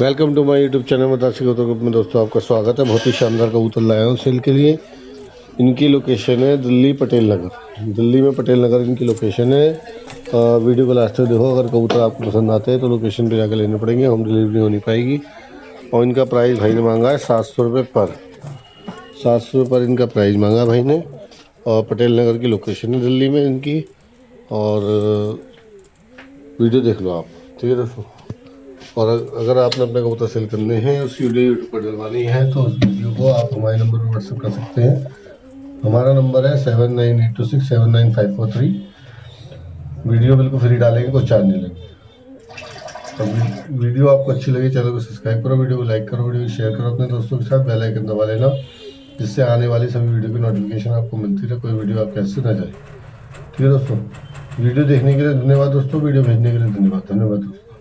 Welcome to my YouTube channel में दर्शक group में दोस्तों आपका स्वागत है। बहुत ही शानदार कबूतर लाया हूँ सेल के लिए। इनकी लोकेशन है दिल्ली पटेल नगर। दिल्ली में पटेल नगर इनकी लोकेशन है। आ, वीडियो को लास्ट तक देखो अगर कबूतर आपको पसंद आते हैं तो लोकेशन पे जाकर लेने पड़ेंगे होम डिलीवरी हो पाएगी। और इनका प्राइस भाई ने मांगा है सात सौ रुपये पर। सात सौ रुपये पर इनका प्राइस मांगा भाई ने। और पटेल नगर की लोकेशन है दिल्ली में इनकी। और वीडियो देख लो आप। ठीक है दोस्तों? और अगर आपने अपने कबूतर सेल करने हैं, उस वीडियो यूट्यूब पर डलवानी है तो उस वीडियो को आप हमारे नंबर पर व्हाट्सअप कर सकते हैं। हमारा नंबर है seven nine eight two six seven nine five four three video बिल्कुल फ्री डालेंगे, कोई चार्ज नहीं लगेगा। तो वीडियो आपको अच्छी लगी, चैनल को सब्सक्राइब करो, वीडियो को लाइक करो, वीडियो को शेयर करो, अपने दोस्तों के साथ बेल आइकन दबा लेना, जिससे आने वाली सभी वीडियो की नोटिफिकेशन आपको मिलती रहे, कोई वीडियो आपके ऐसे न जाए। ठीक है दोस्तों, वीडियो देखने के लिए धन्यवाद दोस्तों, वीडियो भेजने के लिए धन्यवाद धन्यवाद दोस्तों।